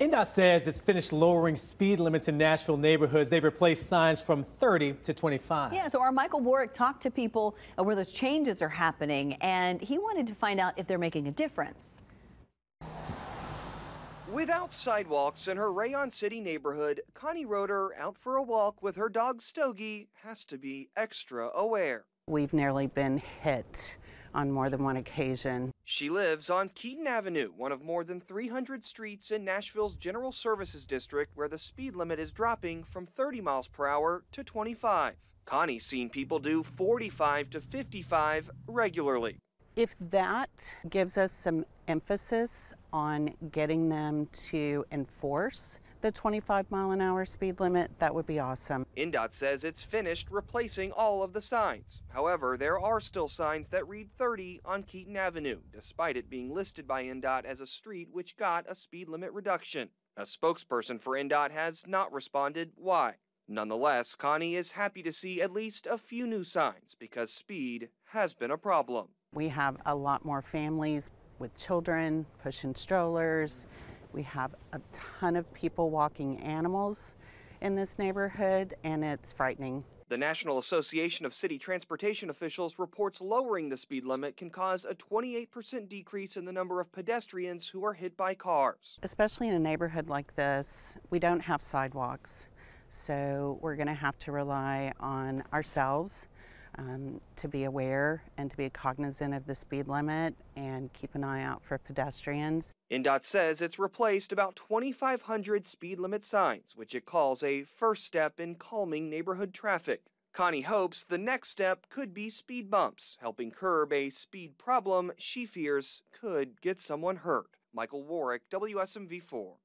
NDOT says it's finished lowering speed limits in Nashville neighborhoods. They've replaced signs from 30 to 25. Yeah, so our Michael Warwick talked to people where those changes are happening, and he wanted to find out if they're making a difference. Without sidewalks in her Rayon City neighborhood, Connie Roeder, out for a walk with her dog Stogie, has to be extra aware. We've nearly been hit on more than one occasion. She lives on Keaton Avenue, one of more than 300 streets in Nashville's General Services District where the speed limit is dropping from 30 miles per hour to 25. Connie's seen people do 45 to 55 regularly. If that gives us some emphasis on getting them to enforce the 25 mile an hour speed limit, that would be awesome. NDOT says it's finished replacing all of the signs. However, there are still signs that read 30 on Keaton Avenue, despite it being listed by NDOT as a street which got a speed limit reduction. A spokesperson for NDOT has not responded why. Nonetheless, Connie is happy to see at least a few new signs because speed has been a problem. We have a lot more families with children pushing strollers, we have a ton of people walking animals in this neighborhood, and it's frightening. The National Association of City Transportation Officials reports lowering the speed limit can cause a 28% decrease in the number of pedestrians who are hit by cars. Especially in a neighborhood like this, we don't have sidewalks, so we're going to have to rely on ourselves um, to be aware and to be cognizant of the speed limit and keep an eye out for pedestrians. NDOT says it's replaced about 2,500 speed limit signs, which it calls a first step in calming neighborhood traffic. Connie hopes the next step could be speed bumps, helping curb a speed problem she fears could get someone hurt. Michael Warwick, WSMV 4.